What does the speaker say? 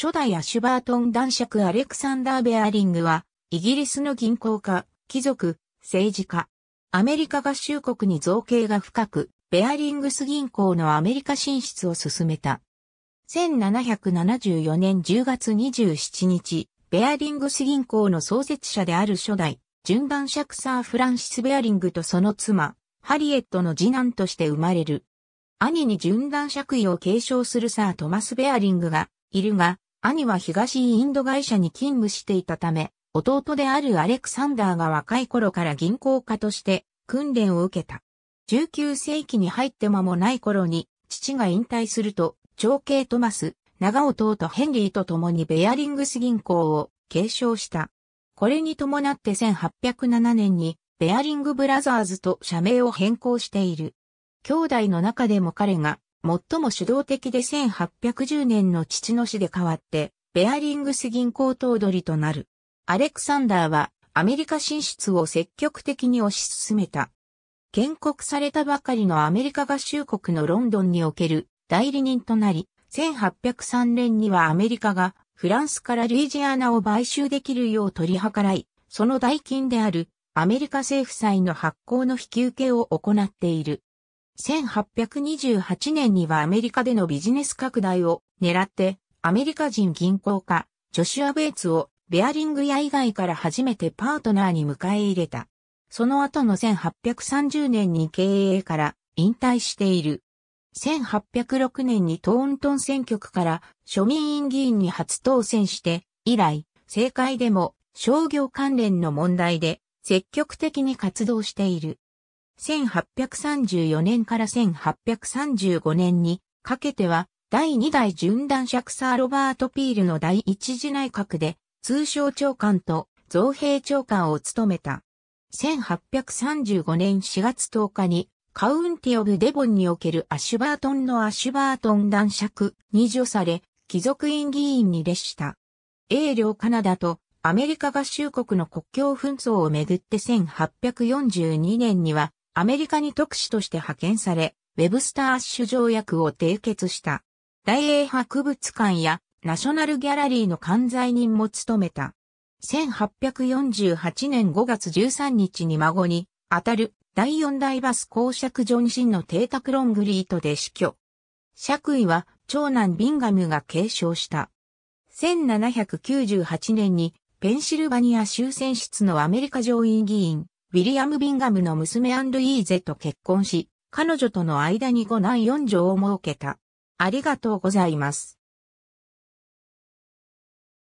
初代アシュバートン男爵アレクサンダー・ベアリングは、イギリスの銀行家、貴族、政治家。アメリカ合衆国に造形が深く、ベアリングス銀行のアメリカ進出を進めた。1774年10月27日、ベアリングス銀行の創設者である初代、順番爵サー・フランシス・ベアリングとその妻、ハリエットの次男として生まれる。兄に順番爵位を継承するサー・トマス・ベアリングがいるが、兄は東インド会社に勤務していたため、弟であるアレクサンダーが若い頃から銀行家として訓練を受けた。19世紀に入って間もない頃に父が引退すると、長兄トマス、長弟ヘンリーと共にベアリングス銀行を継承した。これに伴って1807年にベアリングブラザーズと社名を変更している。兄弟の中でも彼が最も主導的で1810年の父の死で変わって、ベアリングス銀行頭取となる。アレクサンダーはアメリカ進出を積極的に推し進めた。建国されたばかりのアメリカ合衆国のロンドンにおける代理人となり、1803年にはアメリカがフランスからルイジアナを買収できるよう取り計らい、その代金であるアメリカ政府債の発行の引き受けを行っている。1828年にはアメリカでのビジネス拡大を狙ってアメリカ人銀行家ジョシュア・ベイツをベアリング屋以外から初めてパートナーに迎え入れた。その後の1830年に経営から引退している。1806年にトーントン選挙区から庶民院議員に初当選して以来、政界でも商業関連の問題で積極的に活動している。1834年から1835年にかけては第2代順断爵サーロバート・ピールの第一次内閣で通商長官と造兵長官を務めた。1835年4月10日にカウンティオブデボンにおけるアシュバートンのアシュバートン男爵に除され、貴族院議員に列した。英領カナダとアメリカ合衆国の国境紛争をめぐって1842年にはアメリカに特使として派遣され、ウェブスターアッシュ条約を締結した。大英博物館やナショナルギャラリーの管財人も務めた。1848年5月13日に孫に当たる第四代バース侯爵ジョンシンの邸宅ロングリートで死去。爵位は長男ビンガムが継承した。1798年にペンシルバニア州選出のアメリカ上院議員ウィリアム・ビンガムの娘アンルイーゼと結婚し、彼女との間に五男4女を設けた。ありがとうございます。